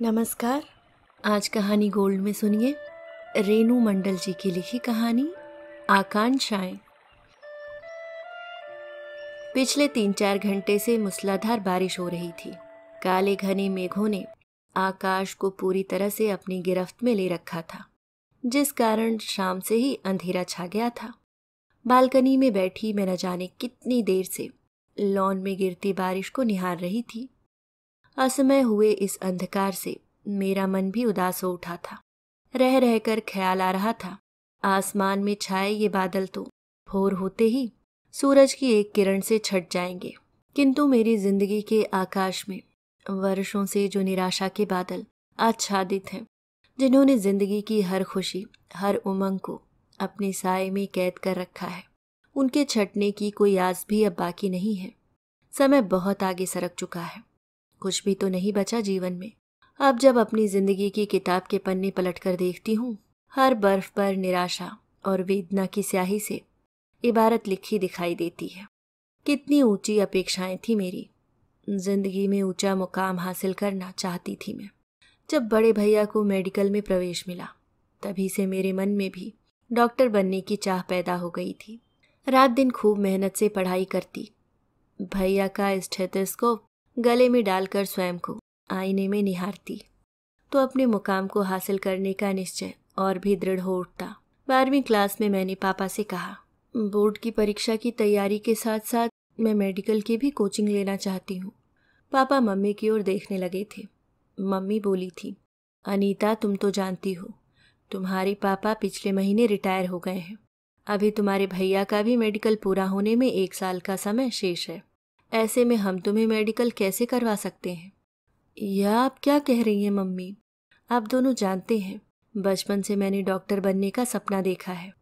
नमस्कार। आज कहानी गोल्ड में सुनिए। रेनू मंडल जी की लिखी कहानी आकांक्षाएँ पिछले तीन चार घंटे से मूसलाधार बारिश हो रही थी। काले घने मेघों ने आकाश को पूरी तरह से अपनी गिरफ्त में ले रखा था, जिस कारण शाम से ही अंधेरा छा गया था। बालकनी में बैठी मैं न जाने कितनी देर से लॉन में गिरती बारिश को निहार रही थी। असमय हुए इस अंधकार से मेरा मन भी उदास हो उठा था। रह रहकर ख्याल आ रहा था। आसमान में छाए ये बादल तो भोर होते ही सूरज की एक किरण से छट जाएँगे। किंतु मेरी ज़िंदगी के आकाश में वर्षों से जो निराशा के बादल आच्छादित हैं, जिन्होंने ज़िंदगी की हर खुशी, हर उमंग को अपने साय में कैद कर रखा है, उनके छटने की कोई आस भी अब बाकी नहीं है। समय बहुत आगे सरक चुका है। कुछ भी तो नहीं बचा जीवन में। अब जब अपनी ज़िंदगी की किताब के पन्ने पलट कर देखती हूँ, हर बर्फ़ पर निराशा और वेदना की स्याही से इबारत लिखी दिखाई देती है। कितनी ऊँची अपेक्षाएँ थी मेरी। ज़िंदगी में ऊँचा मुकाम हासिल करना चाहती थी मैं। जब बड़े भैया को मेडिकल में प्रवेश मिला, तभी से मेरे मन में भी डॉक्टर बनने की चाह पैदा हो गई थी। रात दिन खूब मेहनत से पढ़ाई करती। भैया का स्टेथोस्कोप गले में डालकर स्वयं को आईने में निहारती। तो अपने मुकाम को हासिल करने का निश्चय और भी दृढ़ हो उठता। बारहवीं क्लास में मैंने पापा से कहा, बोर्ड की परीक्षा की तैयारी के साथ साथ मैं मेडिकल की भी कोचिंग लेना चाहती हूँ। पापा मम्मी की ओर देखने लगे थे। मम्मी बोली थी, अनीता, तुम तो जानती हो, तुम्हारे पापा पिछले महीने रिटायर हो गए हैं। अभी तुम्हारे भैया का भी मेडिकल पूरा होने में एक साल का समय शेष है। ऐसे में हम तुम्हें मेडिकल कैसे करवा सकते हैं? यह आप क्या कह रही हैं, मम्मी? आप दोनों जानते हैं, बचपन से मैंने डॉक्टर बनने का सपना देखा है।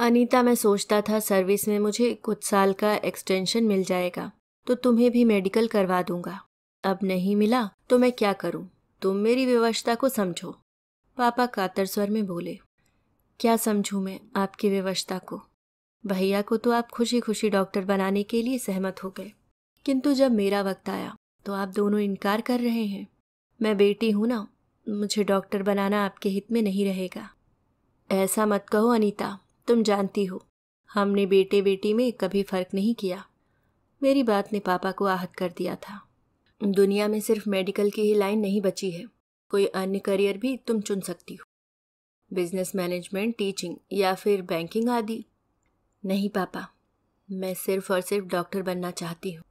अनीता, मैं सोचता था सर्विस में मुझे कुछ साल का एक्सटेंशन मिल जाएगा तो तुम्हें भी मेडिकल करवा दूँगा। अब नहीं मिला तो मैं क्या करूँ? तुम मेरी व्यवस्था को समझो। पापा कातर स्वर में बोले, क्या समझूं मैं आपकी व्यवस्था को? भैया को तो आप खुशी खुशी डॉक्टर बनाने के लिए सहमत हो गए। किंतु जब मेरा वक्त आया तो आप दोनों इनकार कर रहे हैं। मैं बेटी हूँ ना, मुझे डॉक्टर बनाना आपके हित में नहीं रहेगा। ऐसा मत कहो अनीता, तुम जानती हो, हमने बेटे बेटी में कभी फ़र्क नहीं किया। मेरी बात ने पापा को आहत कर दिया था। दुनिया में सिर्फ़ मेडिकल की ही लाइन नहीं बची है। कोई अन्य करियर भी तुम चुन सकती हो। बिज़नेस मैनेजमेंट, टीचिंग या फिर बैंकिंग आदि। नहीं पापा, मैं सिर्फ़ और सिर्फ़ डॉक्टर बनना चाहती हूँ।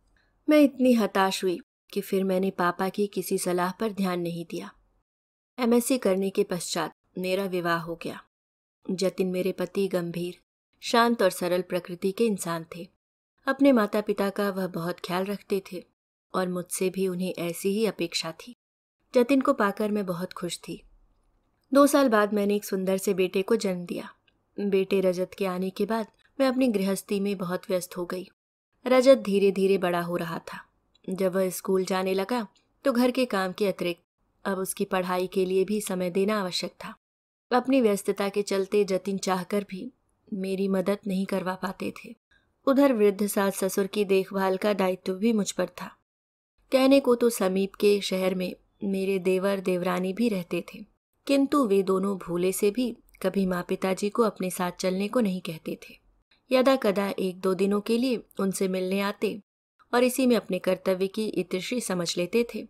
मैं इतनी हताश हुई कि फिर मैंने पापा की किसी सलाह पर ध्यान नहीं दिया। एमएससी करने के पश्चात मेरा विवाह हो गया। जतिन मेरे पति गंभीर, शांत और सरल प्रकृति के इंसान थे। अपने माता पिता का वह बहुत ख्याल रखते थे और मुझसे भी उन्हें ऐसी ही अपेक्षा थी। जतिन को पाकर मैं बहुत खुश थी। दो साल बाद मैंने एक सुंदर से बेटे को जन्म दिया। बेटे रजत के आने के बाद मैं अपनी गृहस्थी में बहुत व्यस्त हो गई। रजत धीरे धीरे बड़ा हो रहा था। जब वह स्कूल जाने लगा तो घर के काम के अतिरिक्त अब उसकी पढ़ाई के लिए भी समय देना आवश्यक था। अपनी व्यस्तता के चलते जतिन चाहकर भी मेरी मदद नहीं करवा पाते थे। उधर वृद्ध सास ससुर की देखभाल का दायित्व भी मुझ पर था। कहने को तो समीप के शहर में मेरे देवर देवरानी भी रहते थे, किंतु वे दोनों भूले से भी कभी माँ पिताजी को अपने साथ चलने को नहीं कहते थे। यदा कदा एक दो दिनों के लिए उनसे मिलने आते और इसी में अपने कर्तव्य की इतिश्री समझ लेते थे।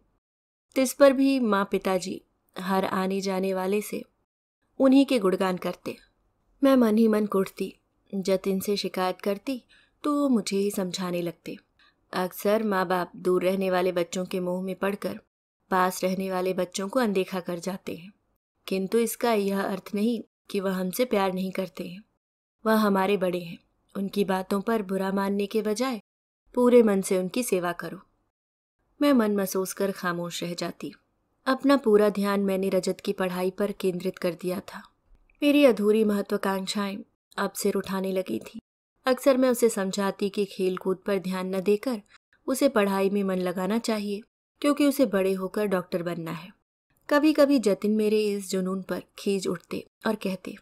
तिस पर भी माँ पिताजी हर आने जाने वाले से उन्हीं के गुणगान करते। मैं मन ही मन कुटती जतिन से शिकायत करती तो वो मुझे ही समझाने लगते। अक्सर माँ बाप दूर रहने वाले बच्चों के मुँह में पड़कर पास रहने वाले बच्चों को अनदेखा कर जाते हैं। किंतु इसका यह अर्थ नहीं कि वह हमसे प्यार नहीं करते हैं। वह हमारे बड़े हैं। उनकी बातों पर बुरा मानने के बजाय पूरे मन से उनकी सेवा करो। मैं मन महसूस कर खामोश रह जाती। अपना पूरा ध्यान मैंने रजत की पढ़ाई पर केंद्रित कर दिया था। मेरी अधूरी महत्वाकांक्षाएँ अब सिर उठाने लगी थी। अक्सर मैं उसे समझाती कि खेल कूद पर ध्यान न देकर उसे पढ़ाई में मन लगाना चाहिए, क्योंकि उसे बड़े होकर डॉक्टर बनना है। कभी कभी जतिन मेरे इस जुनून पर खींच उठते और कहते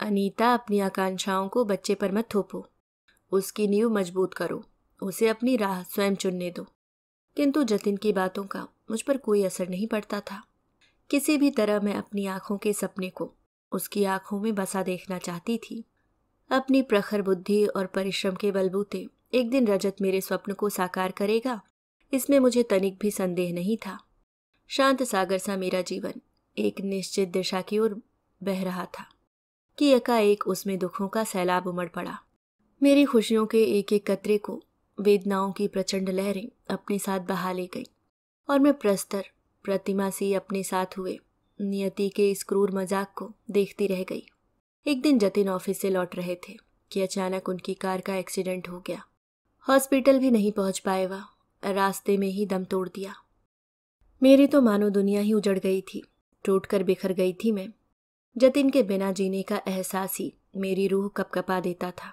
अनीता अपनी आकांक्षाओं को बच्चे पर मत थोपो। उसकी नींव मज़बूत करो। उसे अपनी राह स्वयं चुनने दो। किंतु जतिन की बातों का मुझ पर कोई असर नहीं पड़ता था। किसी भी तरह मैं अपनी आँखों के सपने को उसकी आँखों में बसा देखना चाहती थी। अपनी प्रखर बुद्धि और परिश्रम के बलबूते एक दिन रजत मेरे स्वप्न को साकार करेगा, इसमें मुझे तनिक भी संदेह नहीं था। शांत सागर सा मेरा जीवन एक निश्चित दिशा की ओर बह रहा था। कि एकाएक उसमें दुखों का सैलाब उमड़ पड़ा। मेरी खुशियों के एक एक कतरे को, वेदनाओं की प्रचंड लहरें अपने साथ बहा ले गई और मैं प्रस्तर, प्रतिमा सी अपने साथ हुए, नियति के इस क्रूर मज़ाक को देखती रह गई। एक दिन जतिन ऑफ़िस से लौट रहे थे कि अचानक उनकी कार का एक्सीडेंट हो गया। हॉस्पिटल भी नहीं पहुँच पाए वह, रास्ते में ही दम तोड़ दिया। मेरी तो मानो दुनिया ही उजड़ गई थी टूट कर बिखर गई थी मैं। जतिन के बिना जीने का एहसास ही मेरी रूह कपकपा देता था।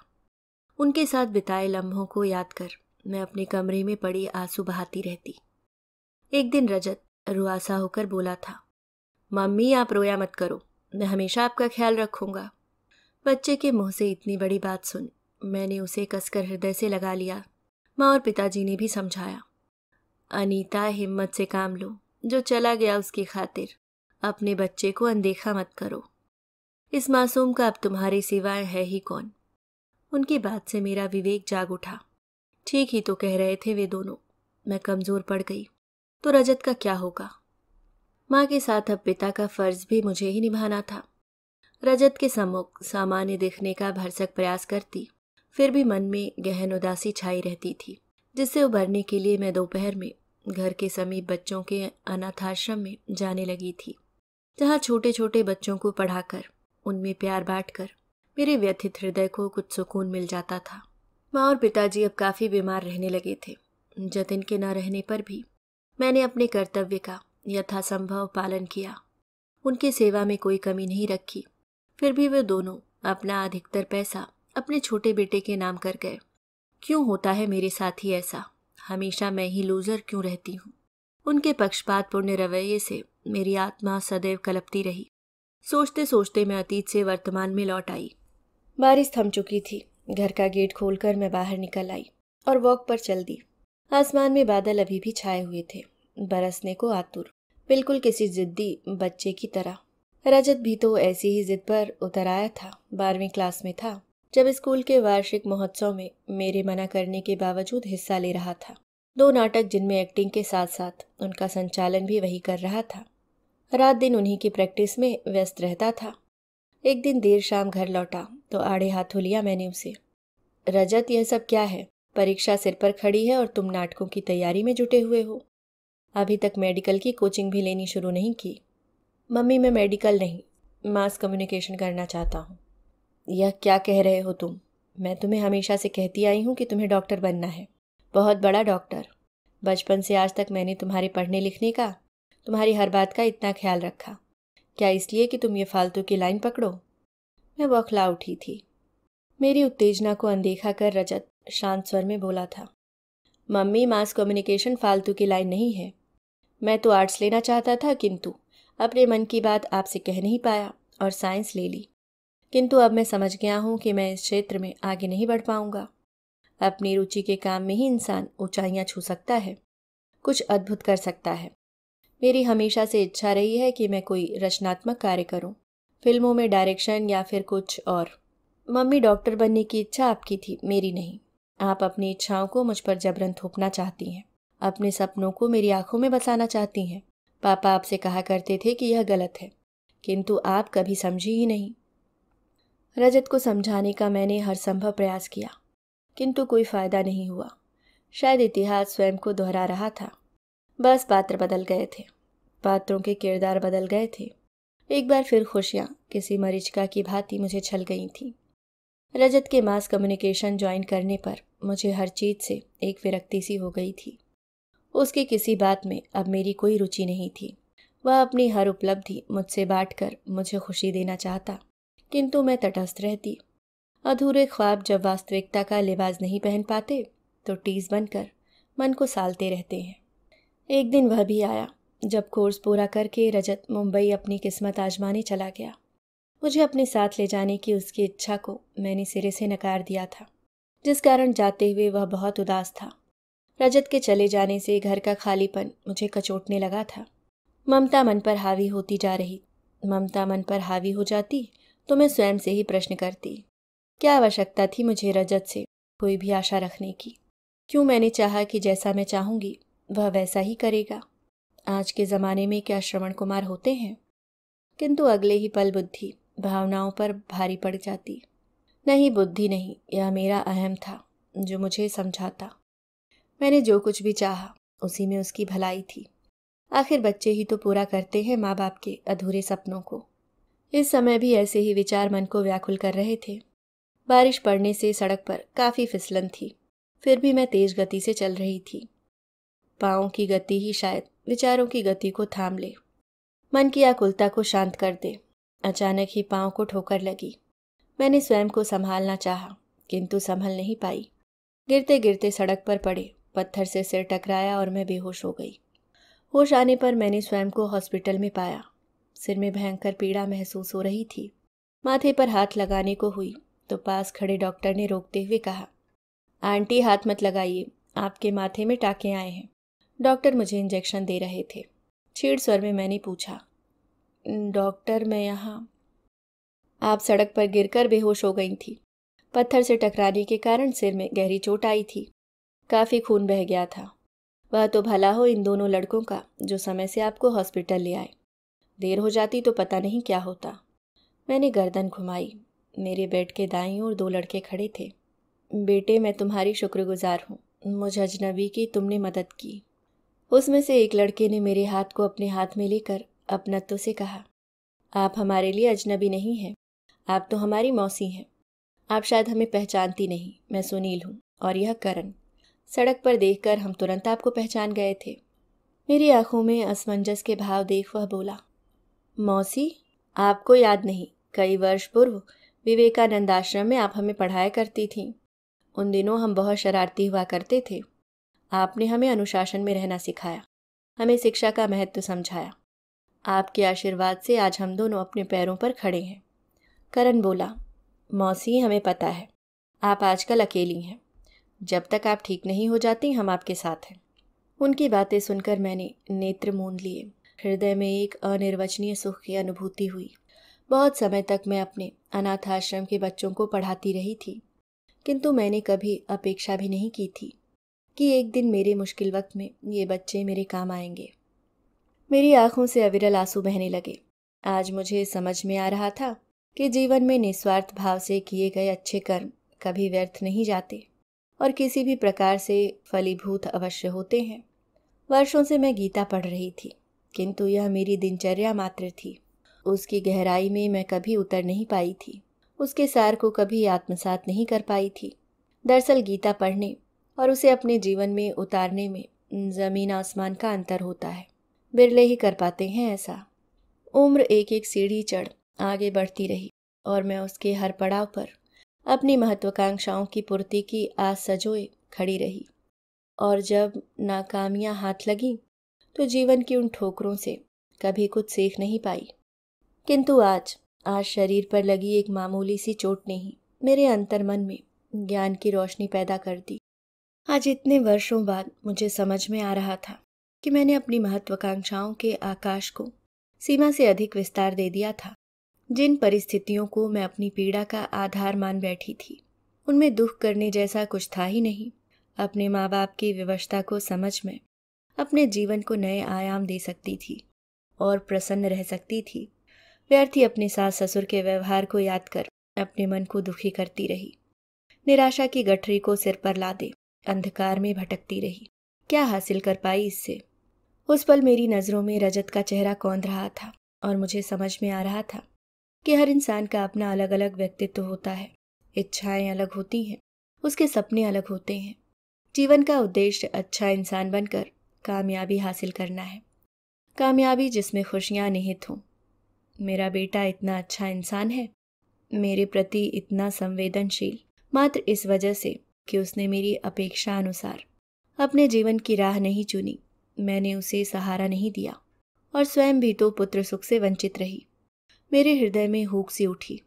उनके साथ बिताए लम्हों को याद कर मैं अपने कमरे में पड़ी आँसू बहाती रहती। एक दिन रजत रुआसा होकर बोला था, मम्मी, आप रोया मत करो, मैं हमेशा आपका ख्याल रखूँगा। बच्चे के मुँह से इतनी बड़ी बात सुन मैंने उसे कसकर हृदय से लगा लिया। माँ और पिताजी ने भी समझाया, अनीता, हिम्मत से काम लो, जो चला गया उसकी खातिर। अपने बच्चे को अनदेखा मत करो। इस मासूम का अब तुम्हारे सिवाय है ही कौन? उनकी बात से मेरा विवेक जाग उठा। ठीक ही तो कह रहे थे वे दोनों। मैं कमज़ोर पड़ गई। तो रजत का क्या होगा? माँ के साथ अब पिता का फ़र्ज़ भी मुझे ही निभाना था। रजत के सम्मुख सामान्य दिखने का भरसक प्रयास करती। फिर भी मन में गहन उदासी छाई रहती थी, जिससे उभरने के लिए मैं दोपहर में घर के समीप बच्चों के अनाथाश्रम में जाने लगी थी, जहाँ छोटे छोटे बच्चों को पढ़ाकर उनमें प्यार बांटकर मेरे व्यथित हृदय को कुछ सुकून मिल जाता था। माँ और पिताजी अब काफ़ी बीमार रहने लगे थे। जतिन के न रहने पर भी मैंने अपने कर्तव्य का यथासंभव पालन किया। उनकी सेवा में कोई कमी नहीं रखी। फिर भी वे दोनों अपना अधिकतर पैसा अपने छोटे बेटे के नाम कर गए। क्यों होता है मेरे साथ ही ऐसा? हमेशा मैं ही लूजर क्यों रहती हूँ? उनके पक्षपातपूर्ण रवैये से मेरी आत्मा सदैव कलपती रही। सोचते सोचते मैं अतीत से वर्तमान में लौट आई। बारिश थम चुकी थी। घर का गेट खोलकर मैं बाहर निकल आई और वॉक पर चल दी। आसमान में बादल अभी भी छाए हुए थे। बरसने को आतुर। बिल्कुल किसी जिद्दी बच्चे की तरह। रजत भी तो ऐसी ही जिद पर उतर आया था। बारहवीं क्लास में था। जब स्कूल के वार्षिक महोत्सव में मेरे मना करने के बावजूद हिस्सा ले रहा था। दो नाटक जिनमें एक्टिंग के साथ साथ उनका संचालन भी वही कर रहा था। रात दिन उन्हीं की प्रैक्टिस में व्यस्त रहता था। एक दिन देर शाम घर लौटा तो आड़े हाथों लिया मैंने उसे। रजत, यह सब क्या है? परीक्षा सिर पर खड़ी है और तुम नाटकों की तैयारी में जुटे हुए हो। अभी तक मेडिकल की कोचिंग भी लेनी शुरू नहीं की। मम्मी, मैं मेडिकल नहीं, मास कम्युनिकेशन करना चाहता हूँ। यह क्या कह रहे हो तुम? मैं तुम्हें हमेशा से कहती आई हूँ कि तुम्हें डॉक्टर बनना है। बहुत बड़ा डॉक्टर। बचपन से आज तक मैंने तुम्हारे पढ़ने लिखने का तुम्हारी हर बात का इतना ख्याल रखा। क्या इसलिए कि तुम ये फालतू की लाइन पकड़ो? मैं बौखला उठी थी। मेरी उत्तेजना को अनदेखा कर रजत शांत स्वर में बोला था, मम्मी, मास कम्युनिकेशन फालतू की लाइन नहीं है। मैं तो आर्ट्स लेना चाहता था, किंतु अपने मन की बात आपसे कह नहीं पाया और साइंस ले ली। किंतु अब मैं समझ गया हूँ कि मैं इस क्षेत्र में आगे नहीं बढ़ पाऊँगा। अपनी रुचि के काम में ही इंसान ऊंचाइयाँ छू सकता है, कुछ अद्भुत कर सकता है। मेरी हमेशा से इच्छा रही है कि मैं कोई रचनात्मक कार्य करूँ, फ़िल्मों में डायरेक्शन या फिर कुछ और। मम्मी डॉक्टर बनने की इच्छा आपकी थी मेरी नहीं। आप अपनी इच्छाओं को मुझ पर जबरन थोपना चाहती हैं अपने सपनों को मेरी आँखों में बसाना चाहती हैं। पापा आपसे कहा करते थे कि यह गलत है किंतु आप कभी समझी ही नहीं। रजत को समझाने का मैंने हर संभव प्रयास किया किंतु कोई फ़ायदा नहीं हुआ। शायद इतिहास स्वयं को दोहरा रहा था। बस पात्र बदल गए थे। पात्रों के किरदार बदल गए थे। एक बार फिर खुशियाँ किसी मरीचिका की भांति मुझे छल गई थी। रजत के मास कम्युनिकेशन ज्वाइन करने पर मुझे हर चीज़ से एक विरक्ति सी हो गई थी। उसकी किसी बात में अब मेरी कोई रुचि नहीं थी। वह अपनी हर उपलब्धि मुझसे बांट कर मुझे खुशी देना चाहता, किंतु मैं तटस्थ रहती। अधूरे ख्वाब जब वास्तविकता का लिबास नहीं पहन पाते तो टीज बनकर मन को सालते रहते हैं। एक दिन वह भी आया, जब कोर्स पूरा करके रजत मुंबई अपनी किस्मत आजमाने चला गया। मुझे अपने साथ ले जाने की उसकी इच्छा को मैंने सिरे से नकार दिया था, जिस कारण जाते हुए वह बहुत उदास था। रजत के चले जाने से घर का खालीपन मुझे कचोटने लगा था। ममता मन पर हावी होती जा रही, ममता मन पर हावी हो जाती तो मैं स्वयं से ही प्रश्न करती, क्या आवश्यकता थी मुझे रजत से कोई भी आशा रखने की? क्यों मैंने चाहा कि जैसा मैं चाहूँगी वह वैसा ही करेगा। आज के ज़माने में क्या श्रवण कुमार होते हैं? किंतु अगले ही पल बुद्धि भावनाओं पर भारी पड़ जाती। नहीं, बुद्धि नहीं, यह मेरा अहम था, जो मुझे समझाता। मैंने जो कुछ भी चाहा, उसी में उसकी भलाई थी। आखिर बच्चे ही तो पूरा करते हैं माँ बाप के अधूरे सपनों को। इस समय भी ऐसे ही विचार मन को व्याकुल कर रहे थे। बारिश पड़ने से सड़क पर काफ़ी फिसलन थी। फिर भी मैं तेज गति से चल रही थी। पाँव की गति ही शायद विचारों की गति को थाम ले। मन की आकुलता को शांत कर दे। अचानक ही पाँव को ठोकर लगी। मैंने स्वयं को संभालना चाहा, किंतु संभल नहीं पाई। गिरते गिरते सड़क पर पड़े, पत्थर से सिर टकराया और मैं बेहोश हो गई। होश आने पर मैंने स्वयं को हॉस्पिटल में पाया। सिर में भयंकर पीड़ा महसूस हो रही थी। माथे पर हाथ लगाने को हुई तो पास खड़े डॉक्टर ने रोकते हुए कहा, आंटी, हाथ मत लगाइए। आपके माथे में टाके आए हैं। डॉक्टर मुझे इंजेक्शन दे रहे थे। छीड़ स्वर में मैंने पूछा डॉक्टर, मैं यहाँ आप सड़क पर गिरकर बेहोश हो गई थी। पत्थर से टकराने के कारण सिर में गहरी चोट आई थी। काफ़ी खून बह गया था। वह तो भला हो इन दोनों लड़कों का, जो समय से आपको हॉस्पिटल ले आए। देर हो जाती तो पता नहीं क्या होता। मैंने गर्दन घुमाई। मेरे बेड के दाई और दो लड़के खड़े थे। बेटे, मैं तुम्हारी शुक्रगुजार हूँ। मुझ अजनबी की तुमने मदद की। उसमें से एक लड़के ने मेरे हाथ को अपने हाथ में लेकर अपनत्व से कहा, आप हमारे लिए अजनबी नहीं हैं। आप तो हमारी मौसी हैं। आप शायद हमें पहचानती नहीं। मैं सुनील हूँ और यह करण। सड़क पर देखकर हम तुरंत आपको पहचान गए थे। मेरी आँखों में असमंजस के भाव देख वह बोला, मौसी, आपको याद नहीं, कई वर्ष पूर्व विवेकानंद आश्रम में आप हमें पढ़ाया करती थीं। उन दिनों हम बहुत शरारती हुआ करते थे। आपने हमें अनुशासन में रहना सिखाया, हमें शिक्षा का महत्व समझाया। आपके आशीर्वाद से आज हम दोनों अपने पैरों पर खड़े हैं। करण बोला, मौसी, हमें पता है, आप आजकल अकेली हैं। जब तक आप ठीक नहीं हो जाती, हम आपके साथ हैं। उनकी बातें सुनकर मैंने नेत्र मूंद लिए। हृदय में एक अनिर्वचनीय सुख की अनुभूति हुई। बहुत समय तक मैं अपने अनाथ आश्रम के बच्चों को पढ़ाती रही थी, किंतु मैंने कभी अपेक्षा भी नहीं की थी। कि एक दिन मेरे मुश्किल वक्त में ये बच्चे मेरे काम आएँगे। मेरी आँखों से अविरल आँसू बहने लगे। आज मुझे समझ में आ रहा था कि जीवन में निस्वार्थ भाव से किए गए अच्छे कर्म कभी व्यर्थ नहीं जाते और किसी भी प्रकार से फलीभूत अवश्य होते हैं। वर्षों से मैं गीता पढ़ रही थी, किंतु यह मेरी दिनचर्या मात्र थी। उसकी गहराई में मैं कभी उतर नहीं पाई थी। उसके सार को कभी आत्मसात नहीं कर पाई थी। दरअसल गीता पढ़ने और उसे अपने जीवन में उतारने में ज़मीन आसमान का अंतर होता है। बिरले ही कर पाते हैं ऐसा। उम्र एक एक सीढ़ी चढ़ आगे बढ़ती रही और मैं उसके हर पड़ाव पर अपनी महत्वाकांक्षाओं की पूर्ति की आस सजोए खड़ी रही। और जब नाकामियाँ हाथ लगीं तो जीवन की उन ठोकरों से कभी कुछ सीख नहीं पाई। किंतु आज आज शरीर पर लगी एक मामूली सी चोट ने ही मेरे अंतर मन में ज्ञान की रोशनी पैदा कर दी। आज इतने वर्षों बाद मुझे समझ में आ रहा था कि मैंने अपनी महत्वाकांक्षाओं के आकाश को सीमा से अधिक विस्तार दे दिया था। जिन परिस्थितियों को मैं अपनी पीड़ा का आधार मान बैठी थी, उनमें दुख करने जैसा कुछ था ही नहीं। अपने माँ बाप की व्यवस्था को समझ में अपने जीवन को नए आयाम दे सकती थी और प्रसन्न रह सकती थी। व्यर्थ अपने सास ससुर के व्यवहार को याद कर अपने मन को दुखी करती रही। निराशा की गठरी को सिर पर ला दे। अंधकार में भटकती रही। क्या हासिल कर पाई इससे? उस पल मेरी नज़रों में रजत का चेहरा कौंध रहा था और मुझे समझ में आ रहा था कि हर इंसान का अपना अलग अलग व्यक्तित्व होता है। इच्छाएँ अलग होती हैं, उसके सपने अलग होते हैं। जीवन का उद्देश्य अच्छा इंसान बनकर कामयाबी हासिल करना है। कामयाबी जिसमें खुशियाँ निहित हों। मेरा बेटा इतना अच्छा इंसान है, मेरे प्रति इतना संवेदनशील, मात्र इस वजह से कि उसने मेरी अपेक्षा अनुसार अपने जीवन की राह नहीं चुनी। मैंने उसे सहारा नहीं दिया और स्वयं भी तो पुत्र सुख से वंचित रही। मेरे हृदय में हुक सी उठी।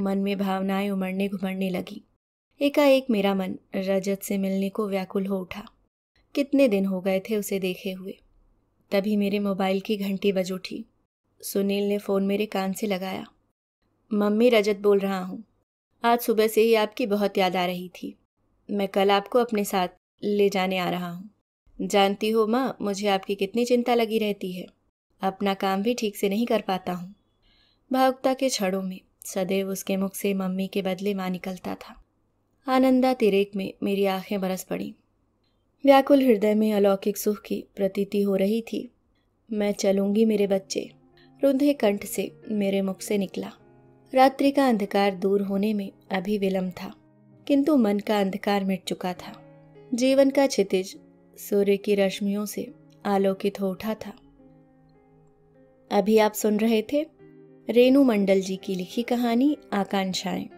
मन में भावनाएँ उमड़ने घुमड़ने लगी। एकाएक मेरा मन रजत से मिलने को व्याकुल हो उठा। कितने दिन हो गए थे उसे देखे हुए। तभी मेरे मोबाइल की घंटी बज उठी। सुनील ने फ़ोन मेरे कान से लगाया। मम्मी, रजत बोल रहा हूँ। आज सुबह से ही आपकी बहुत याद आ रही थी। मैं कल आपको अपने साथ ले जाने आ रहा हूँ। जानती हो माँ, मुझे आपकी कितनी चिंता लगी रहती है। अपना काम भी ठीक से नहीं कर पाता हूँ। भावुकता के क्षणों में सदैव उसके मुख से मम्मी के बदले माँ निकलता था। आनंदा तिरेक में मेरी आँखें बरस पड़ी। व्याकुल हृदय में अलौकिक सुख की प्रतीति हो रही थी। मैं चलूँगी मेरे बच्चे। रुंधे कंठ से मेरे मुख से निकला। रात्रि का अंधकार दूर होने में अभी विलंब था। किंतु मन का अंधकार मिट चुका था। जीवन का क्षितिज सूर्य की रश्मियों से आलोकित हो उठा था। अभी आप सुन रहे थे रेणु मंडल जी की लिखी कहानी आकांक्षाएँ।